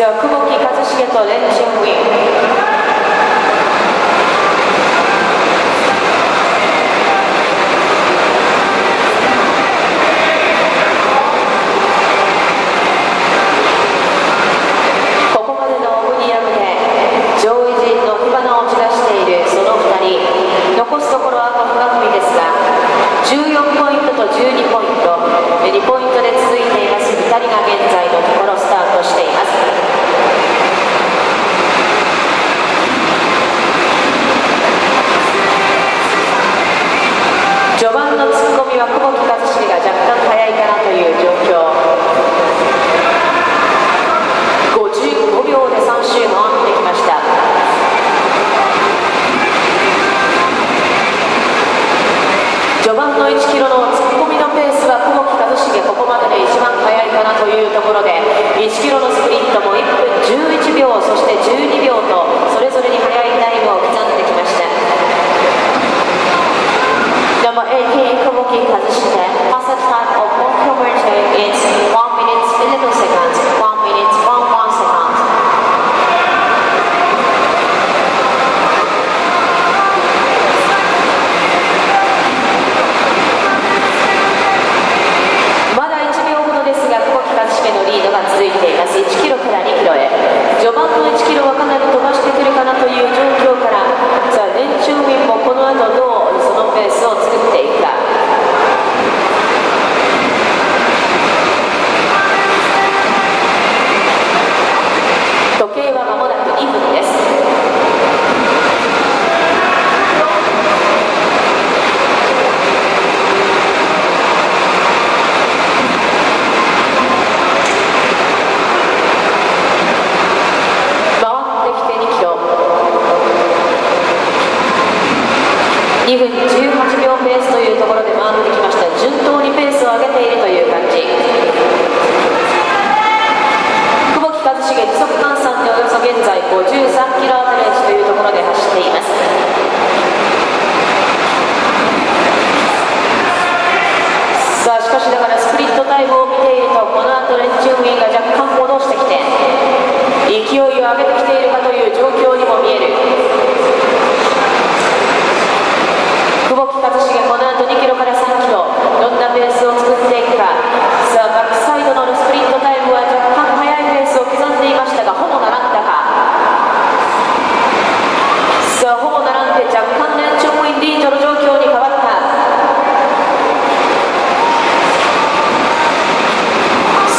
몇 크고 키 가지시겠다는 신부인 の1キロの突っ込みのペースは久保木一茂ここまでで一番速いかなというところで1キロのスプリントも1分11秒そして12秒とそれぞれに速いタイムを刻んできました Number 18, Kuboki Kazushite, has a time of 1 kilometer in 1 minute 11 seconds, 1 minute 11 seconds. まだ1秒ほどですが、久保木一茂のリードが続いています。1キロから2キロへ。序盤の1キロはかなり飛ばしてくるかなという状況から、さあ、年中民もこの後どうそのペースを作っていくか。時計は間もなく2分です。回ってきて2キロ2分18秒ペースというところで回ってきました。順当にペースを上げているという感じ。久保木一茂時速換算でおよそ現在53キロアベレージというところで走っています。さあしかしながらスプリットタイムを見ているとこの後レンチュンウィンが若干戻してきて勢いを上げてきているかという状況にも見える久保木一茂この後2キロから3キロどんなペースを作っていくかさあバックサイドのスプリットタイムは若干速いペースを刻んでいましたがほぼ並んだかさあほぼ並んで若干レンチュンウィンリードの状況に変わった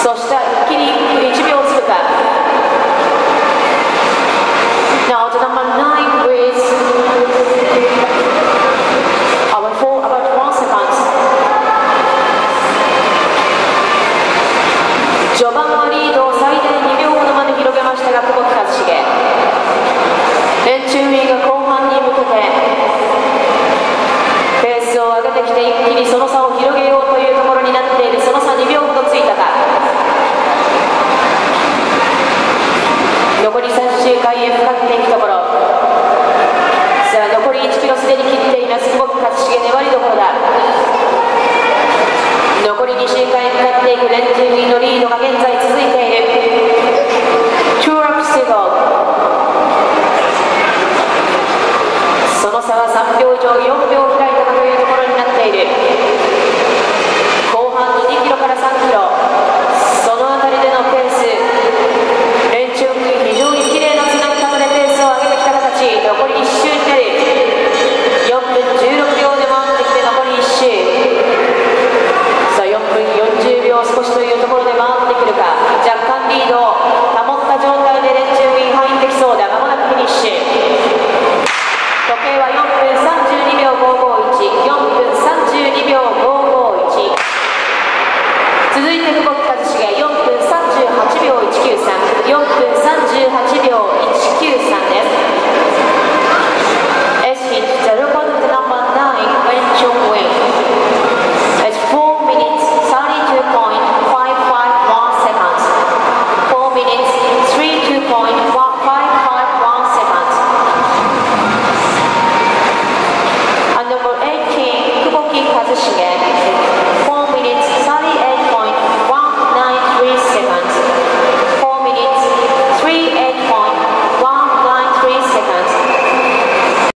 そして一気に1秒通過 Now to number 9 with about 4 about 1 seconds 序盤はリードを最大2秒ほどまで広げましたが久保木一茂レンチューミーが後半に向けてペースを上げてきて一気にその差を広げようというところになっている。その差2秒ほどついたか残り3周回ってンく連中にードが現在続いて